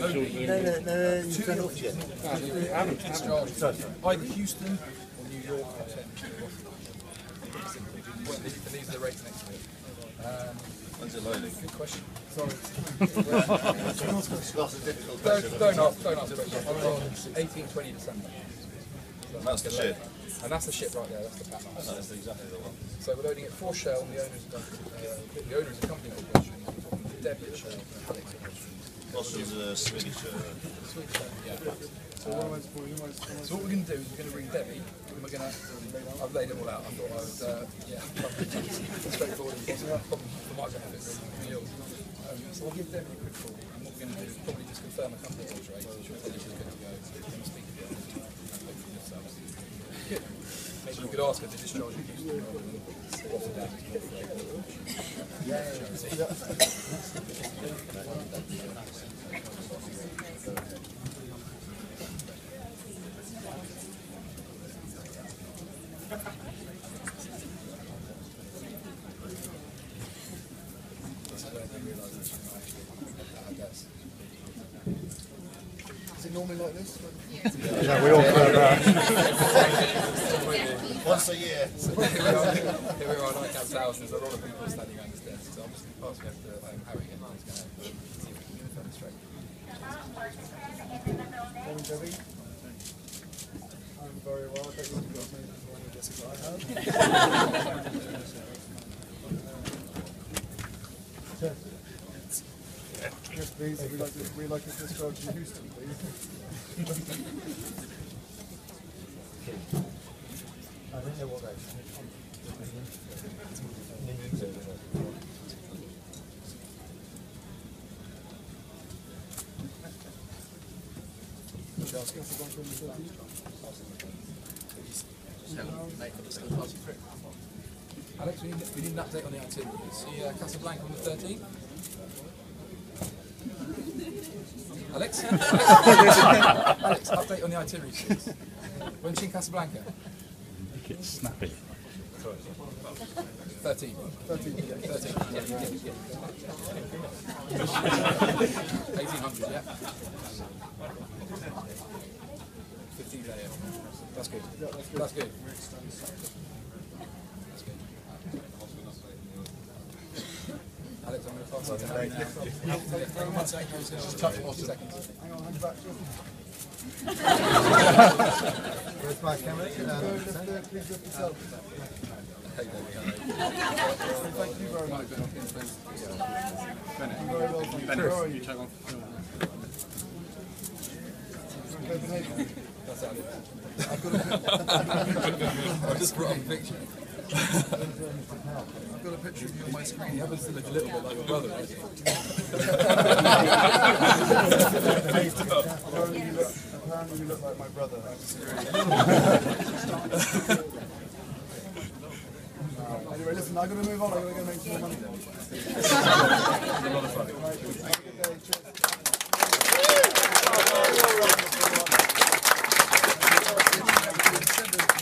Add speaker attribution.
Speaker 1: only
Speaker 2: No, no, no, you
Speaker 1: two
Speaker 2: turned off yet.
Speaker 1: Either Houston or New York or Tennessee. Well, these these are the rates next to it. Um,
Speaker 3: When's it loading?
Speaker 1: good question. Sorry.
Speaker 3: That's a difficult
Speaker 1: Don't, don't ask, don't ask questions. I was on 18, 20 December.
Speaker 3: That's the ship.
Speaker 1: And that's the ship right there, that's the Patmos.
Speaker 3: That's exactly the one.
Speaker 1: So we're loading it for Shell, and the owner is a, uh, the owner is a company called Western. We're talking to Deb at Shell, Alex at Western.
Speaker 3: A Swedish. Uh,
Speaker 1: Sweet Shell, yeah. Um, so what we're going to do is we're going to bring Debbie, and we're going to, I've laid it all out, I thought I would, uh, yeah, straightforward and possible, probably for my benefit, really, for yours. Um, so we'll give Debbie a quick call, and what we're going to do is probably just confirm a couple of things, right? She'll tell you she's good to go, so we're going to speak to her, hopefully yourselves. Maybe you could ask her to discharge you rather than what's the damage to the Is it normally like this?
Speaker 2: Yeah, we all put that.
Speaker 3: once a year.
Speaker 1: Here we are, here we are at ICAP there's a lot of people standing around this desk, so I'm just going to pass you over to um, Harry and he's going to see if we can confirm straight.
Speaker 4: Morning, Debbie. I'm very well. I don't think you've got as many people on your desk as I have. Yes, please. We'd like we'd like to to Houston, please.
Speaker 2: I don't know what that
Speaker 1: Alex, we need, we need an update on the itinerary. See uh, Casablanca on the 13th? Alex? Alex, update on the itinerary, please. When's she in Casablanca?
Speaker 5: It's snappy.
Speaker 1: 13. 13. Yeah, 13. Yeah, yeah, yeah. 1800, yeah. 15 a.m. That's good. That's good. That's good. Alex, I'm going to pass it to now. One second, just touch it for two seconds.
Speaker 4: Hang on, hand back.
Speaker 2: Where's my camera? Um,
Speaker 4: Lift there, please lift yourself.
Speaker 1: Hey, there we go.
Speaker 4: Thank you very much. Thank you very well. Thank you. Where are you? Copenhagen.
Speaker 1: That's Alex. I've got a I just brought up a picture.
Speaker 4: I've got a picture of you on my screen.
Speaker 1: You happens to look a little bit like a brother.
Speaker 4: apparently, you look, apparently you look like my brother. um, anyway, listen, I've got to move on. I've got to go make some money. a lot of fun.